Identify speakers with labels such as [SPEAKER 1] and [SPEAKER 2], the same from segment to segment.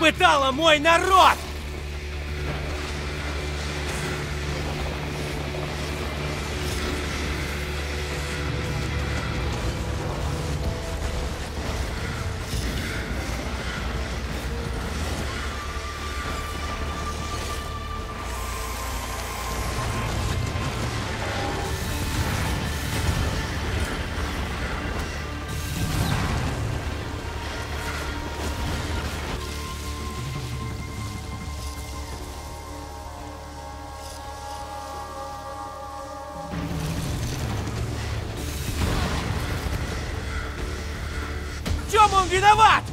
[SPEAKER 1] пытала мой народ! Виноват?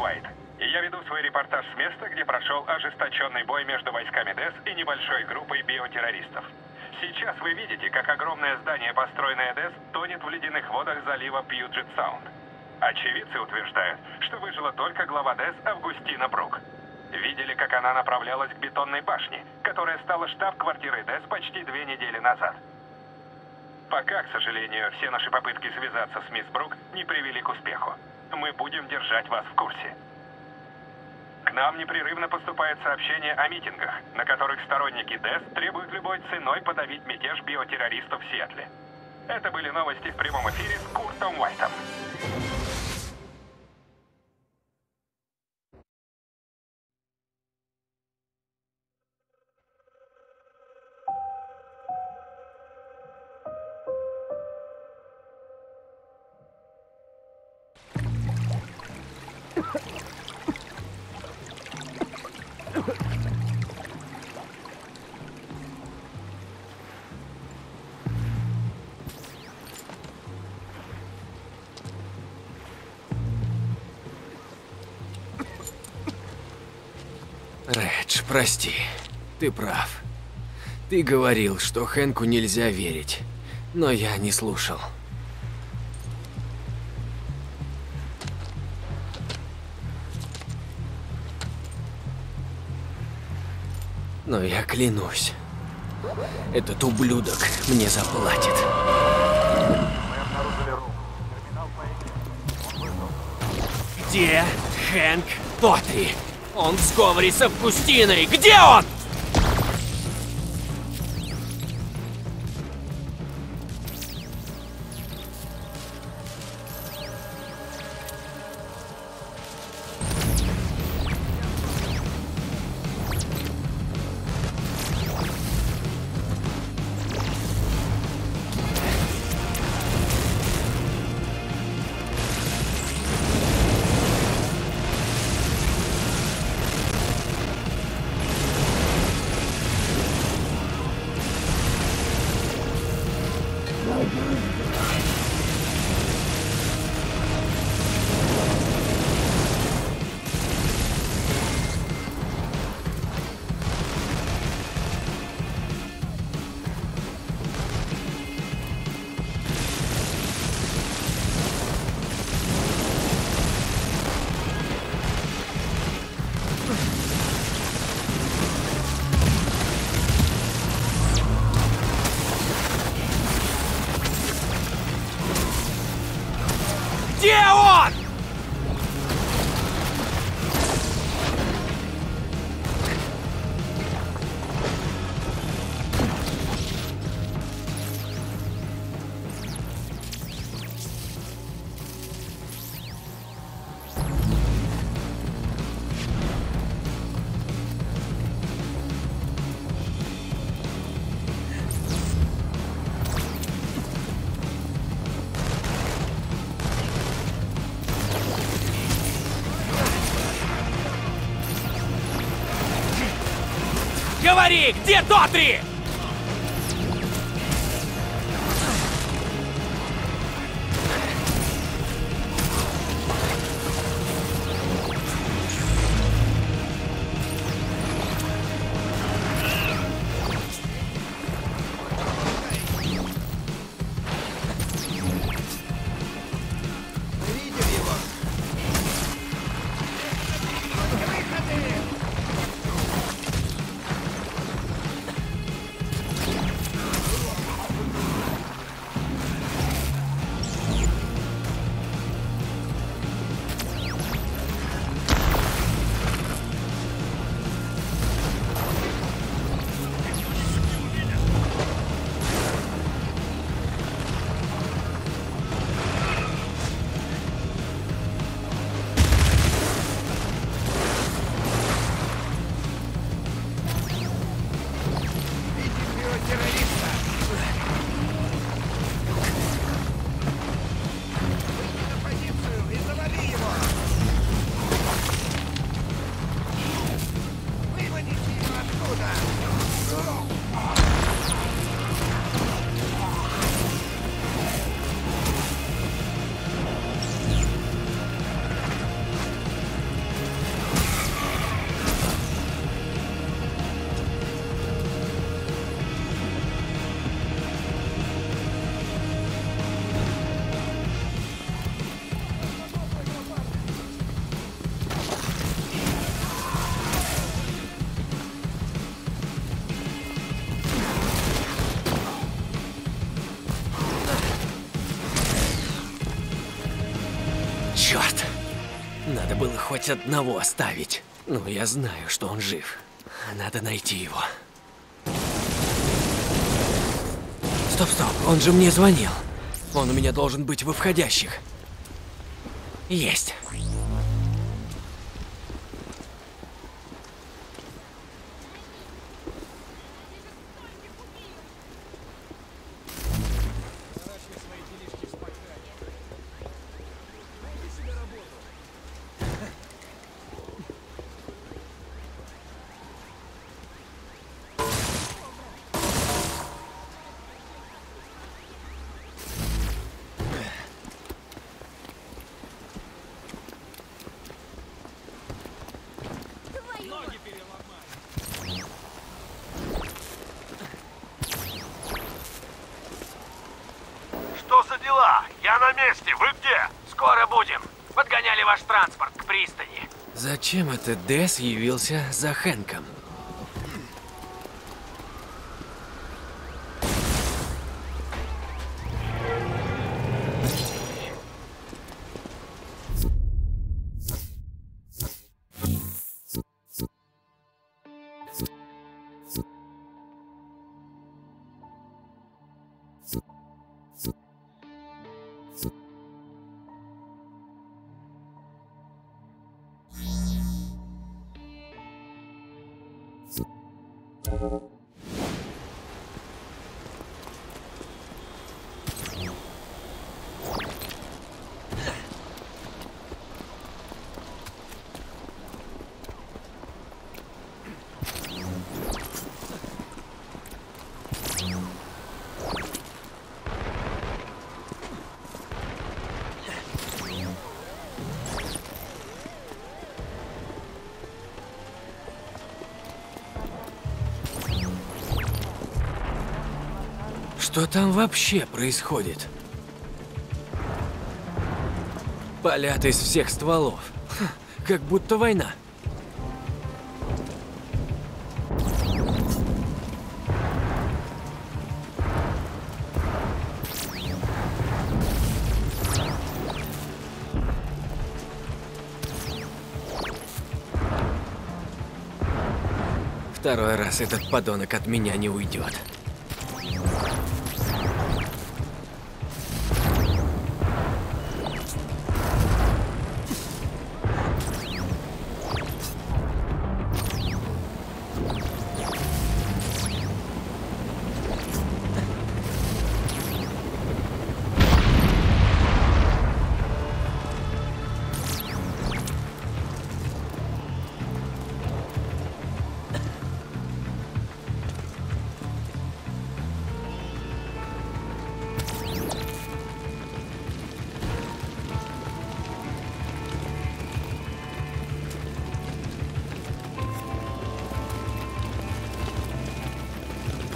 [SPEAKER 2] Уайт. И я веду свой репортаж с места, где прошел ожесточенный бой между войсками ДЭС и небольшой группой биотеррористов. Сейчас вы видите, как огромное здание, построенное ДЭС, тонет в ледяных водах залива Пьюджет Саунд. Очевидцы утверждают, что выжила только глава ДЭС Августина Брук. Видели, как она направлялась к бетонной башне, которая стала штаб-квартирой ДЭС почти две недели назад. Пока, к сожалению, все наши попытки связаться с мисс Брук не привели к успеху. Мы будем держать вас в курсе. К нам непрерывно поступает сообщение о митингах, на которых сторонники ДЭС требуют любой ценой подавить мятеж биотеррористов в Сиэтле. Это были новости в прямом эфире с Куртом Уайтом.
[SPEAKER 1] Прости. Ты прав. Ты говорил, что Хэнку нельзя верить. Но я не слушал. Но я клянусь, этот ублюдок мне заплатит.
[SPEAKER 3] Где Хэнк Тотри? Он в сговоре с Августиной. Где он? Говори, где Тотри?
[SPEAKER 1] Надо было хоть одного оставить. Ну, я знаю, что он жив. Надо найти его. Стоп, стоп, он же мне звонил. Он у меня должен быть во входящих. Есть.
[SPEAKER 2] Месте! Вы где?
[SPEAKER 3] Скоро будем. Подгоняли ваш транспорт к пристани.
[SPEAKER 1] Зачем этот Дэс явился за Хэнком? Что там вообще происходит? Палят из всех стволов. Ха, Как будто война. Второй раз этот подонок от меня не уйдет.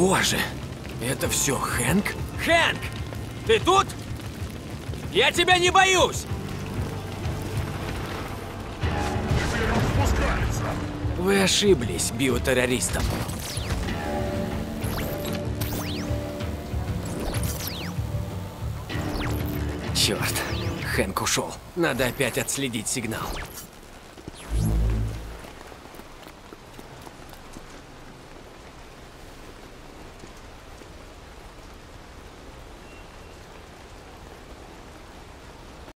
[SPEAKER 1] Боже, это все Хэнк?
[SPEAKER 3] Хэнк! Ты тут? Я тебя не боюсь!
[SPEAKER 1] Вы ошиблись, биотеррористом. Черт, Хэнк ушел. Надо опять отследить сигнал.